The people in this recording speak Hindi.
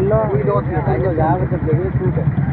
मन्ना ये दो तीन हज़ार का देंगे छूट है।